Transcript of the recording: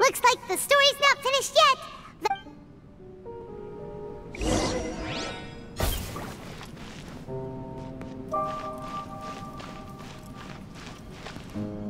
Looks like the story's not finished yet. The